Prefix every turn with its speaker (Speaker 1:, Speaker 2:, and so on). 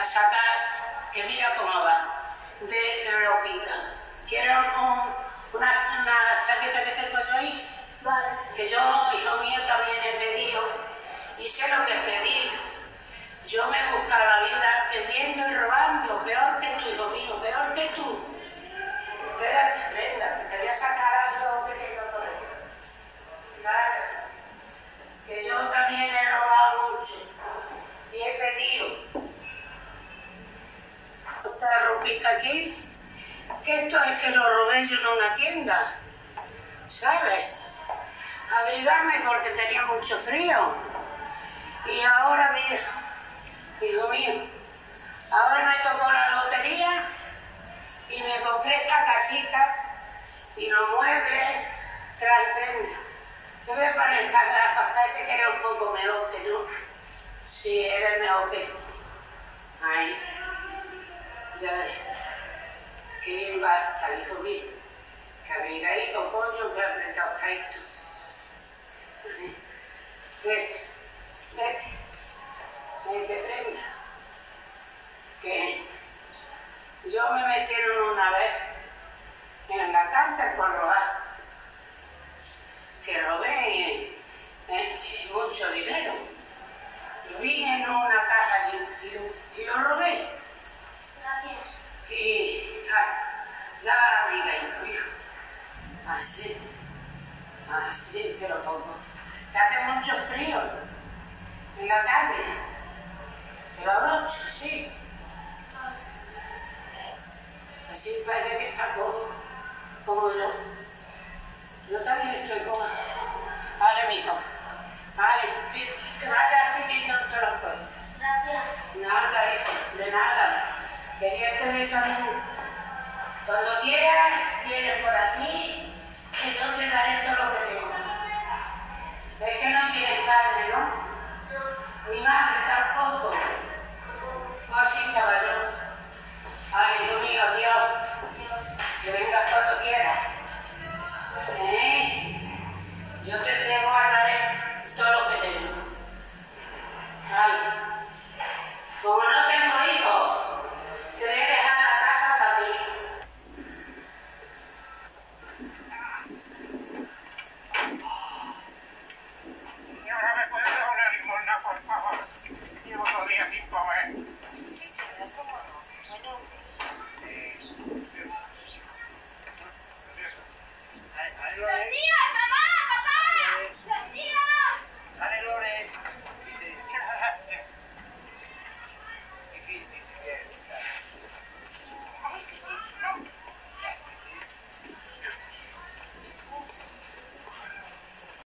Speaker 1: a sacar, que mira cómo va, de Europa que era un, una esto es que lo robé yo en una tienda, ¿sabes? Abrigarme porque tenía mucho frío. Y ahora, mira, hijo mío, ahora me tocó la lotería y me compré esta casita y los muebles trae prenda. Voy a poner esta gafas, parece que era un poco mejor que tú. Sí, era mejor que Ahí. Ya ves. Qué bien va a mío. Que abrigadito, coño, que está esto. Ahí. Vete, vete, vete, prenda. Que yo me metieron una vez en la cárcel por robar. Que robé eh, eh, mucho dinero. Lo vi en una caja y, y lo- y lo robé.
Speaker 2: Gracias.
Speaker 1: Y ah, ya abrí la hijo. Así, así te lo pongo. Que hace mucho frío en la calle. Te lo abrocho, sí. Así parece que está como, como yo. Yo también estoy como. Vale, mijo. Vale, pi- que vayas pidiendo todas las cosas.
Speaker 2: Gracias.
Speaker 1: Nada, hijo, de nada. Quería tener salud. Cuando quieras, vienes por aquí Okay.